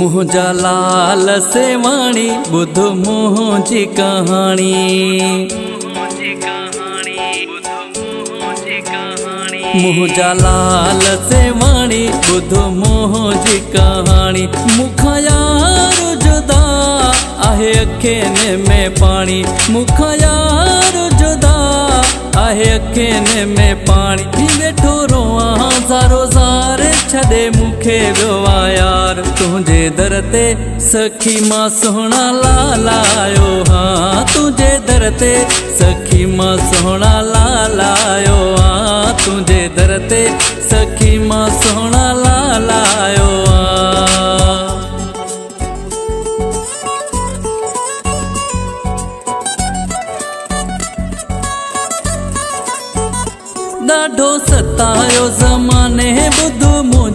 मुझा लाल सेवाणी बुध मुझी कहानी मुझा लाल सेवाणी बुध मुझी कहानी मुखा यार जुदा आहे अखेन में पानी मुखा यार जुदा आहे अखेन में पानी वेठो रोआ छॾे मूंखे वियो यार तुंहिंजे दर ते सखी मां सोना लालायो आहियां तुंहिंजे दर ते सखी मां सोना ला लायो आहि तुंहिंजे दर ते सखी मां सोना लालायो आ ॾाढो सतायो ज़माने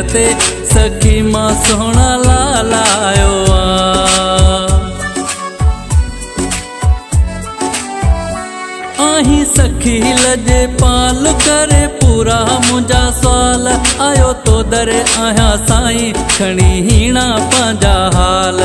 सोना सखी मां आयो आही सखी लजे पाल करे पूरा मुंहिंजा सुवाल आयो तो दरे आहियां साईं खणी हीणा पंहिंजा हाल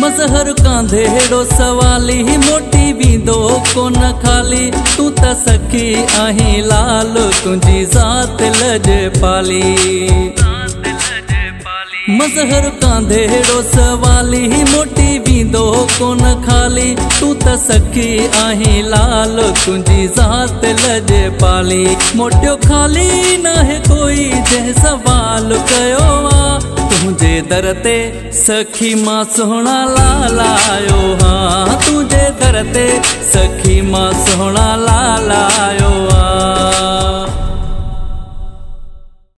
मजहर कांधेड़ो सवाली मोटी वींदो कोन खाली तू त सखी आहीं लाल तुंहिंजी ज़ात लज पाली मज़हर कांधेड़ो सवाली मोटी वींदो कोन खाली तू त सखी आहीं लाल तुंहिंजी ज़ात लज पाली मोटियो खाली न कोई जंहिं सवाल कयो आहे तुझे दरते सखी माँ सोना लाला हाँ तुझे दरते सखी माँ सोना